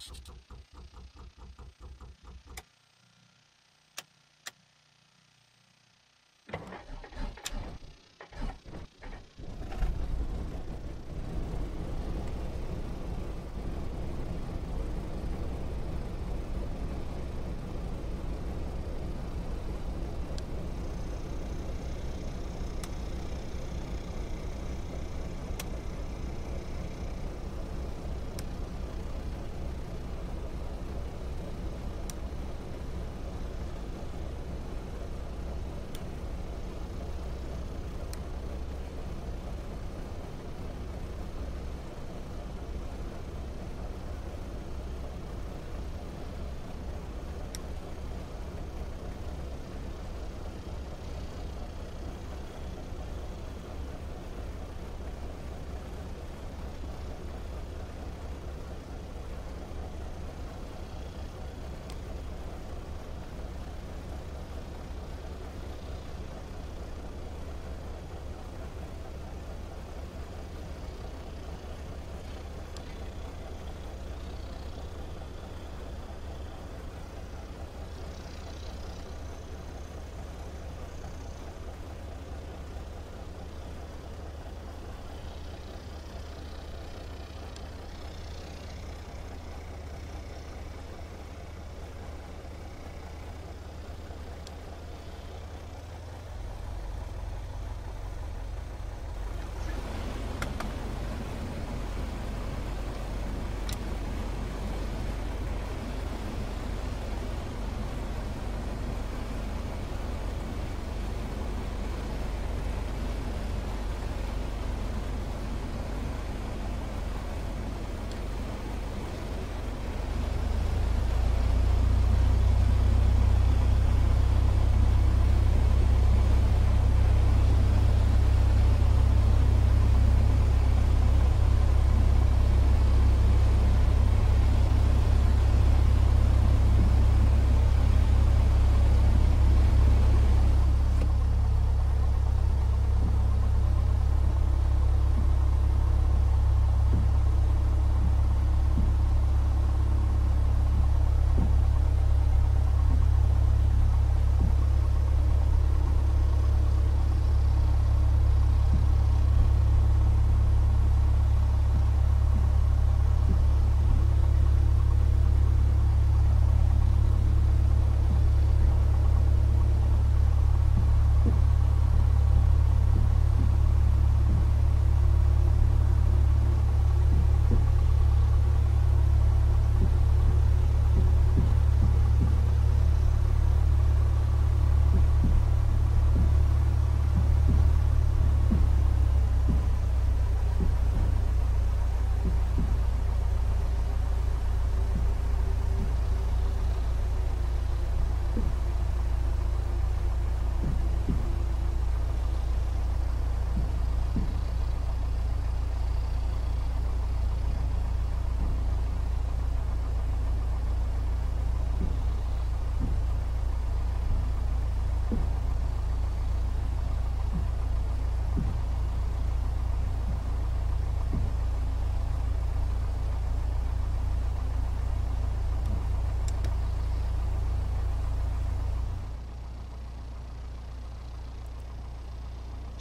system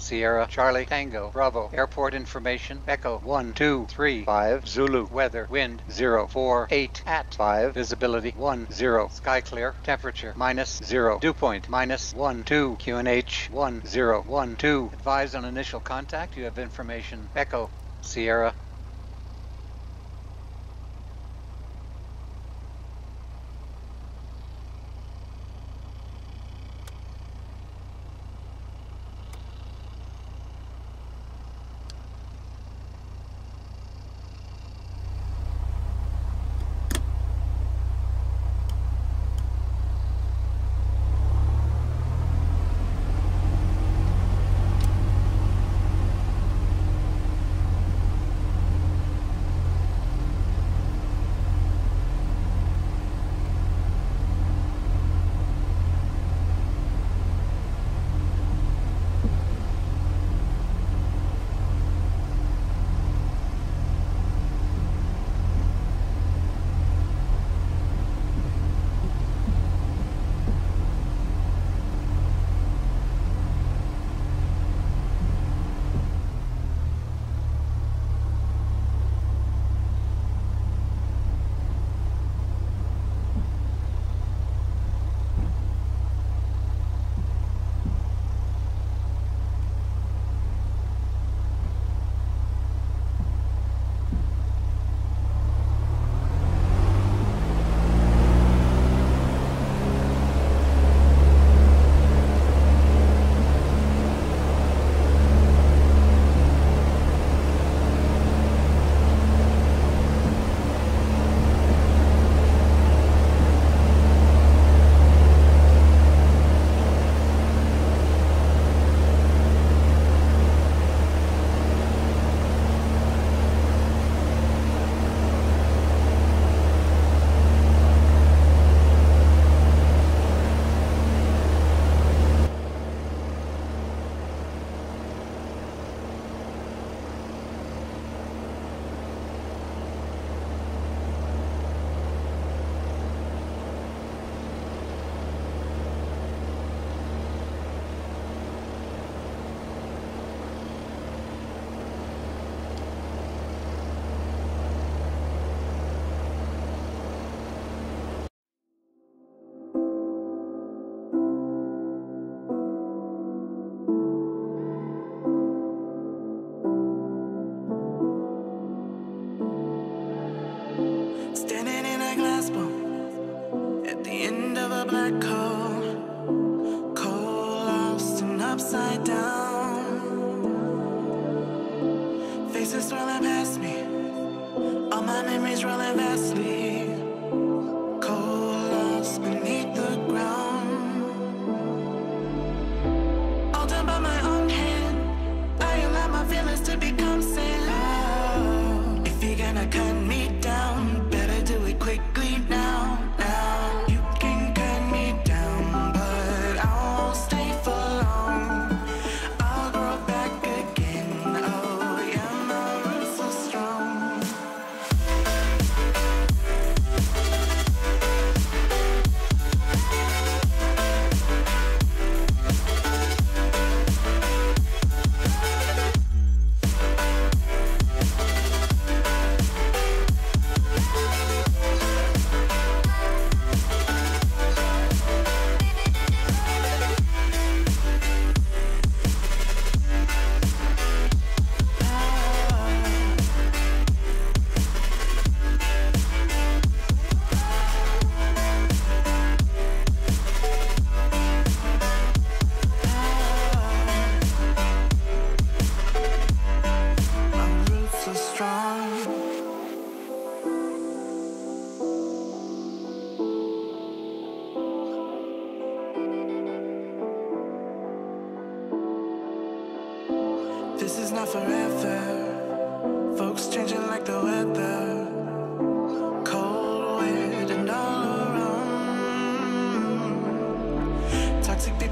Sierra, Charlie, Tango, Bravo, airport information, Echo, 1, 2, 3, 5, Zulu, weather, wind, 0, 4, 8, at 5, visibility, 1, 0, sky clear, temperature, minus 0, dew point, minus 1, 2, QNH, 1, 0, 1, 2, advise on initial contact, you have information, Echo, Sierra,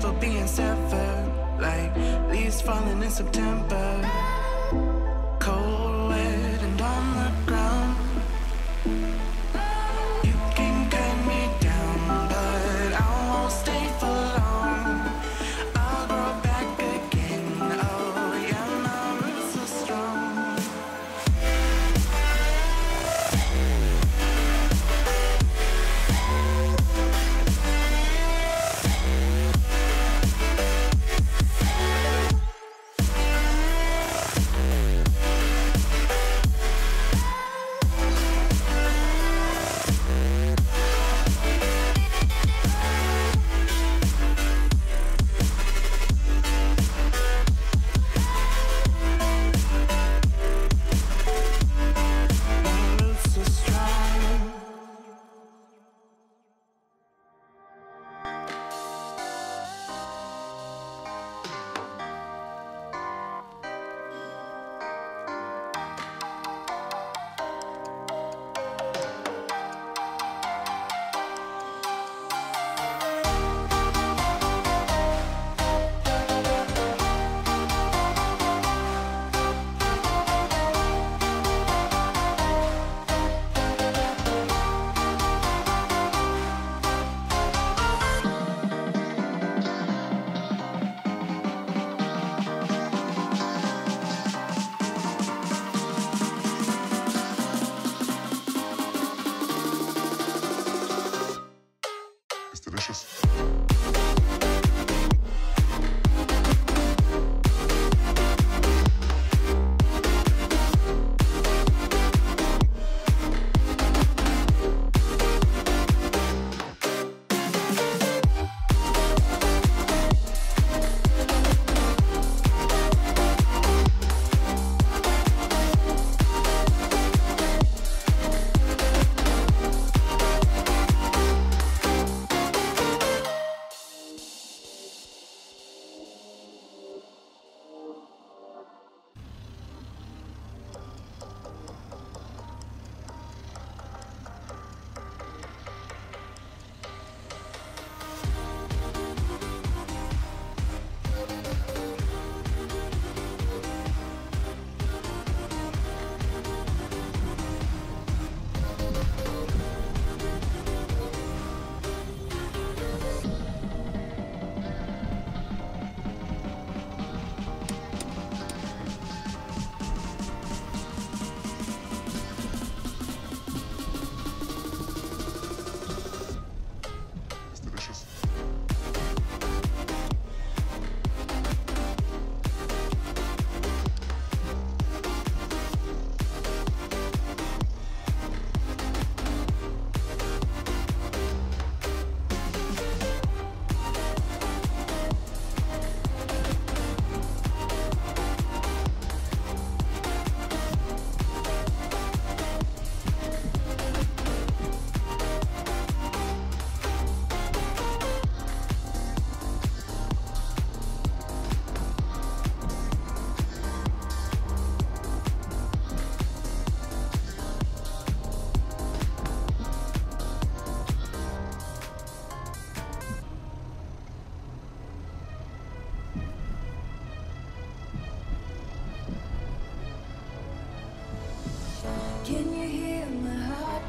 people being severed. Like leaves falling in September.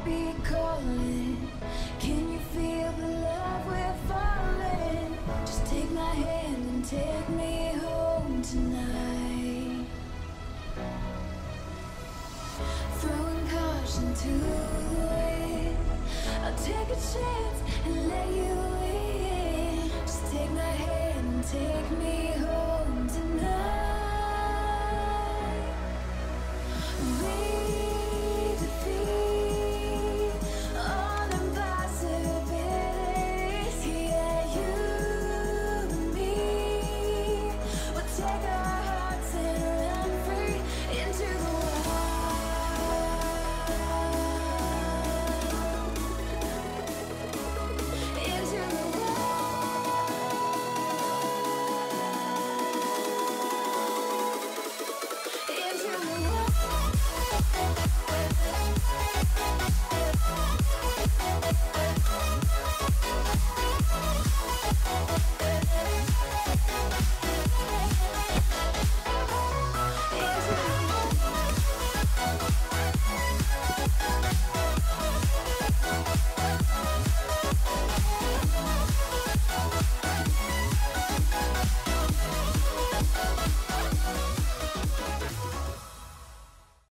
be calling. Can you feel the love we're falling? Just take my hand and take me home tonight. Throwing caution to the wind. I'll take a chance and let you in. Just take my hand and take me home tonight. We